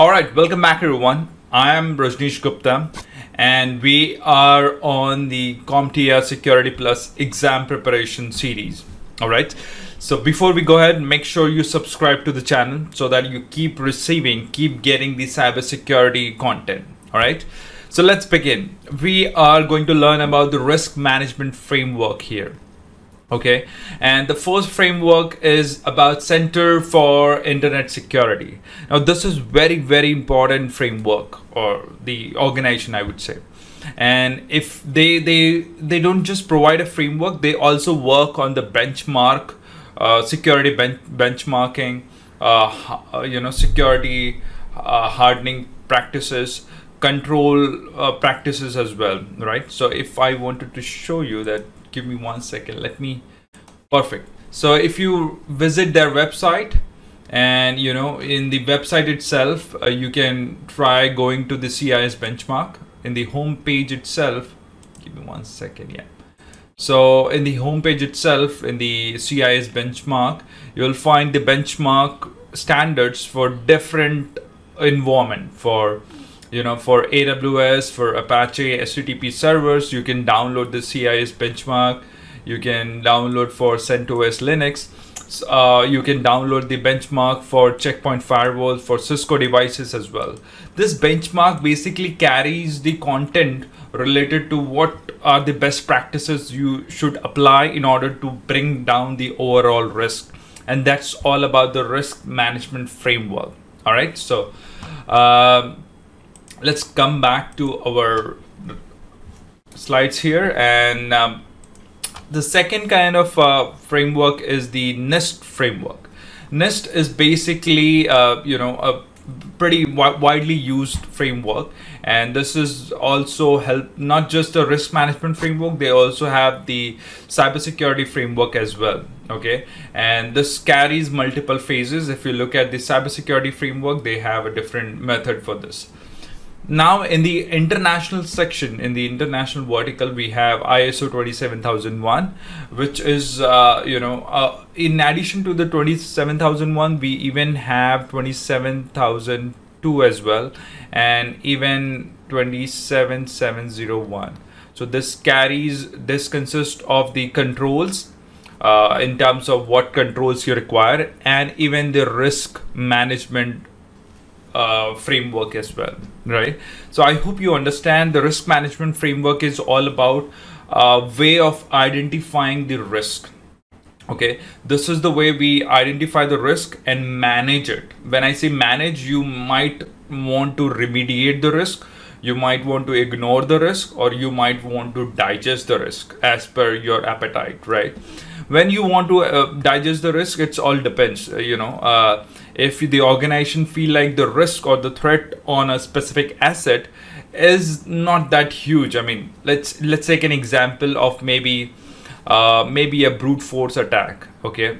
All right, welcome back everyone. I am Rajneesh Gupta and we are on the CompTIA Security Plus exam preparation series. All right. So before we go ahead, make sure you subscribe to the channel so that you keep receiving, keep getting the cybersecurity content. All right. So let's begin. We are going to learn about the risk management framework here okay? And the first framework is about center for internet security. Now this is very very important framework or the organization i would say. And if they they they don't just provide a framework they also work on the benchmark uh, security ben- benchmarking uh, uh, you know security uh, hardening practices control uh, practices as well right? So if i wanted to show you that give me one second. Let me perfect. So if you visit their website and you know in the website itself uh, you can try going to the CIS benchmark. In the home page itself give me one second yeah. So in the home page itself in the CIS benchmark you'll find the benchmark standards for different environment for you know for aws for apache http servers you can download the cis benchmark you can download for CentOS Linux uh, you can download the benchmark for checkpoint firewall for Cisco devices as well. This benchmark basically carries the content related to what are the best practices you should apply in order to bring down the overall risk. And that's all about the risk management framework. All right, so um, let's come back to our slides here and um, the second kind of uh, framework is the NIST framework. NIST is basically, uh, you know, a pretty widely used framework and this is also help not just a risk management framework they also have the cybersecurity framework as well okay? And this carries multiple phases. If you look at the cybersecurity framework they have a different method for this now in the international section in the international vertical we have iso 27001 which is uh, you know uh, in addition to the 27001 we even have 27002 as well and even 27701 so this carries this consists of the controls uh, in terms of what controls you require and even the risk management uh, framework as well right? So i hope you understand the risk management framework is all about a way of identifying the risk okay? This is the way we identify the risk and manage it. When i say manage you might want to remediate the risk you might want to ignore the risk or you might want to digest the risk as per your appetite right when you want to uh, digest the risk it's all depends uh, you know. Uh, if the organization feel like the risk or the threat on a specific asset is not that huge i mean let's let's take an example of maybe uh, maybe a brute force attack okay?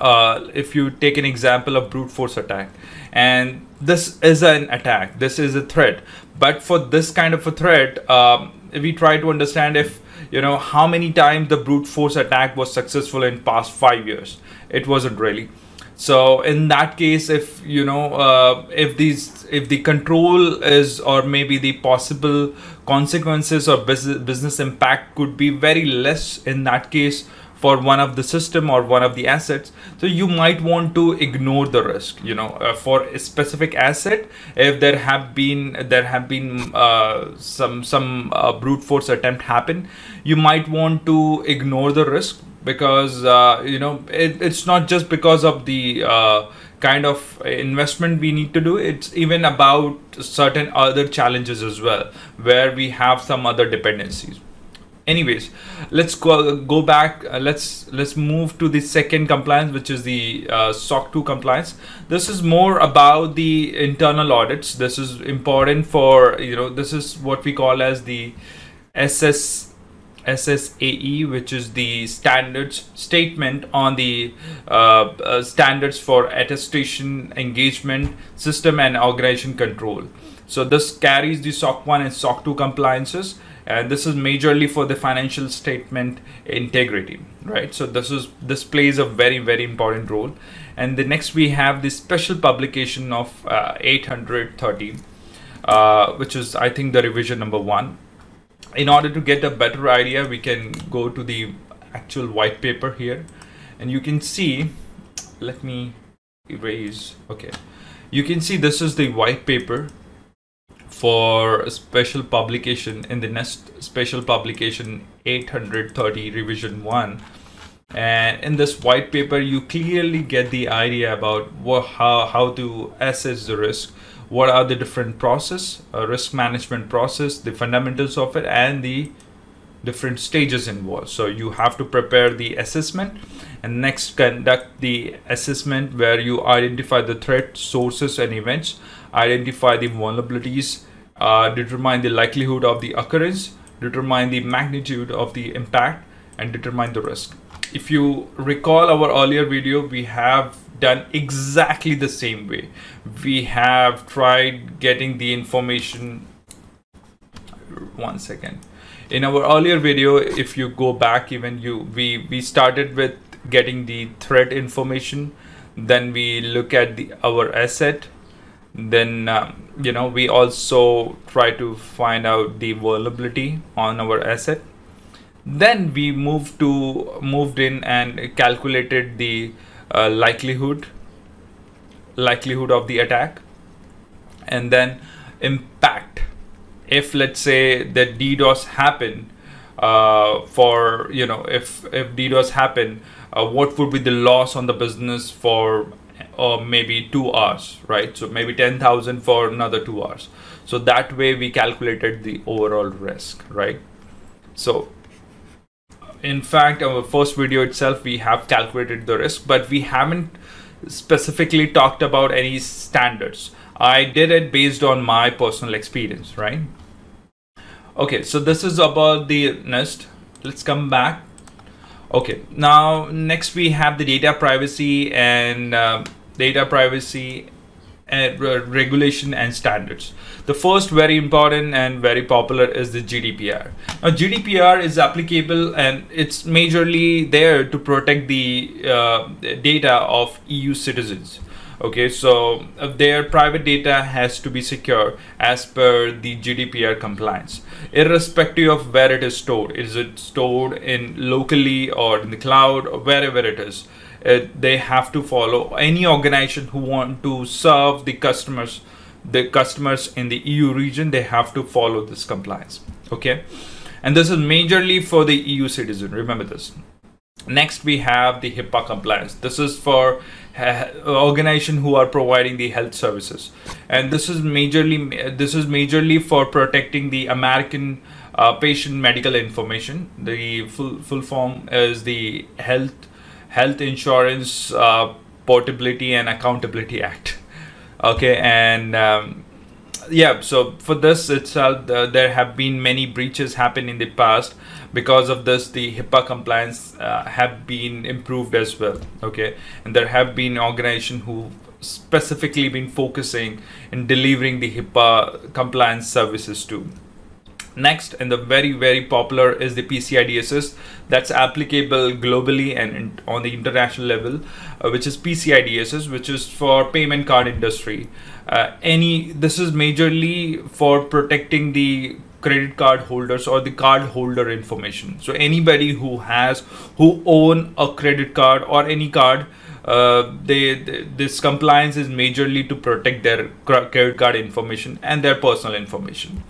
Uh, if you take an example of brute force attack and this is an attack this is a threat but for this kind of a threat um, we try to understand if you know how many times the brute force attack was successful in past five years? It wasn't really. So in that case if you know uh, if these if the control is or maybe the possible consequences or business business impact could be very less in that case for one of the system or one of the assets so you might want to ignore the risk you know uh, for a specific asset if there have been there have been uh, some some uh, brute force attempt happen you might want to ignore the risk because uh, you know it, it's not just because of the uh, kind of investment we need to do it's even about certain other challenges as well where we have some other dependencies anyways let's go go back uh, let's let's move to the second compliance which is the uh, soc 2 compliance. This is more about the internal audits. This is important for you know this is what we call as the ss SSAE, which is the standards statement on the uh, uh, standards for attestation, engagement, system, and organization control. So this carries the SOC 1 and SOC 2 compliances, and this is majorly for the financial statement integrity, right? So this is this plays a very very important role, and the next we have the special publication of uh, 830 uh, which is I think the revision number one. In order to get a better idea we can go to the actual white paper here. And you can see let me erase okay. You can see this is the white paper for special publication in the NIST special publication 830 revision 1 and in this white paper you clearly get the idea about what, how, how to assess the risk what are the different process uh, risk management process the fundamentals of it and the different stages involved. So you have to prepare the assessment and next conduct the assessment where you identify the threat sources and events. Identify the vulnerabilities uh, determine the likelihood of the occurrence determine the magnitude of the impact and determine the risk. If you recall our earlier video we have done exactly the same way. We have tried getting the information. One second. In our earlier video if you go back even you we we started with getting the threat information. Then we look at the our asset then um, you know we also try to find out the vulnerability on our asset. Then we moved to moved in and calculated the uh, likelihood likelihood of the attack and then impact. If let's say that DDoS happen uh, for you know if if DDoS happen uh, what would be the loss on the business for maybe two hours right so maybe 10,000 for another two hours so that way we calculated the overall risk right so in fact our first video itself we have calculated the risk but we haven't specifically talked about any standards I did it based on my personal experience, right? Okay, so this is about the NIST. Let's come back. Okay, now next we have the data privacy and uh, data privacy and regulation and standards. The first very important and very popular is the GDPR. Now GDPR is applicable and it's majorly there to protect the uh, data of EU citizens okay so uh, their private data has to be secure as per the gdpr compliance irrespective of where it is stored is it stored in locally or in the cloud or wherever it is uh, they have to follow any organization who want to serve the customers the customers in the eu region they have to follow this compliance okay? And this is majorly for the eu citizen remember this. Next we have the hipaa compliance. This is for organization who are providing the health services. And this is majorly this is majorly for protecting the american uh, patient medical information. The full full form is the health health insurance uh, portability and accountability act. Okay and um, yeah so for this itself uh, there have been many breaches happen in the past. Because of this the HIPAA compliance uh, have been improved as well. Okay and there have been organizations who specifically been focusing in delivering the HIPAA compliance services too next and the very very popular is the PCI DSS that's applicable globally and on the international level uh, which is PCI DSS which is for payment card industry. Uh, any this is majorly for protecting the credit card holders or the card holder information. So anybody who has who own a credit card or any card uh, they, they, this compliance is majorly to protect their credit card information and their personal information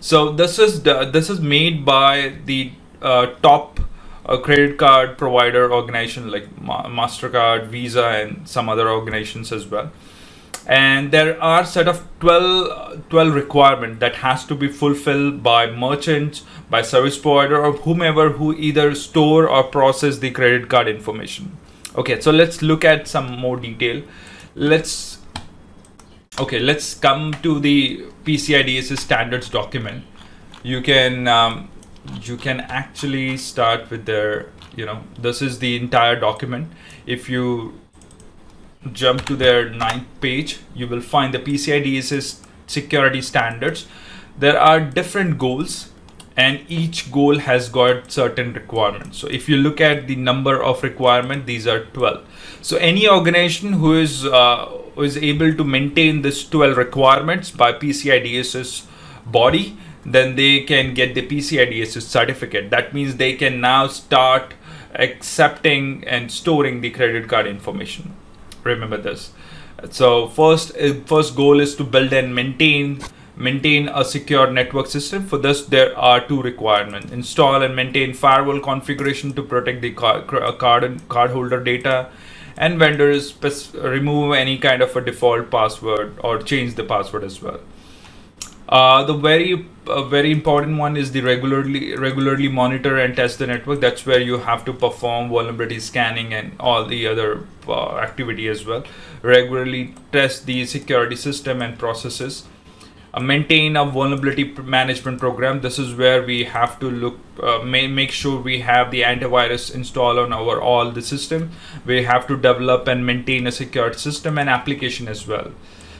so this is the, this is made by the uh, top uh, credit card provider organization like Ma mastercard visa and some other organizations as well. And there are set of 12, 12 requirement that has to be fulfilled by merchants by service provider or whomever who either store or process the credit card information. Okay so let's look at some more detail. Let's okay let's come to the PCI DSS standards document. You can um, you can actually start with their you know this is the entire document. If you jump to their ninth page, you will find the PCI DSS security standards. There are different goals and each goal has got certain requirements. So if you look at the number of requirement these are 12 so any organization who is uh, is able to maintain this 12 requirements by PCI DSS body then they can get the PCI DSS certificate that means they can now start accepting and storing the credit card information remember this so first uh, first goal is to build and maintain maintain a secure network system. For this, there are two requirements. Install and maintain firewall configuration to protect the card, card and cardholder data and vendors remove any kind of a default password or change the password as well. Uh, the very uh, very important one is the regularly regularly monitor and test the network. That's where you have to perform vulnerability scanning and all the other uh, activity as well. Regularly test the security system and processes maintain a vulnerability management program. This is where we have to look, uh, make sure we have the antivirus installed on our all the system. We have to develop and maintain a secure system and application as well.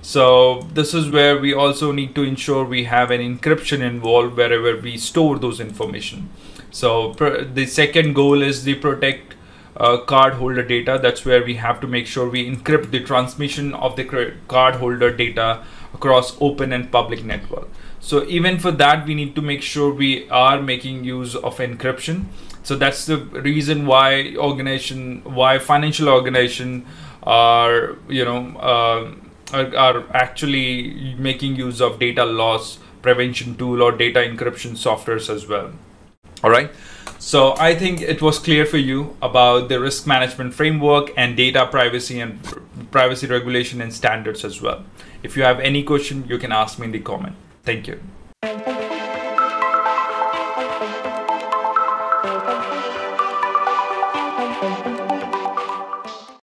So this is where we also need to ensure we have an encryption involved wherever we store those information. So the second goal is the protect uh, card holder data. That's where we have to make sure we encrypt the transmission of the card holder data across open and public network. So even for that, we need to make sure we are making use of encryption. So that's the reason why organization, why financial organization are, you know, uh, are, are actually making use of data loss prevention tool or data encryption softwares as well. All right. So I think it was clear for you about the risk management framework and data privacy and privacy regulation and standards as well. If you have any question, you can ask me in the comment. Thank you.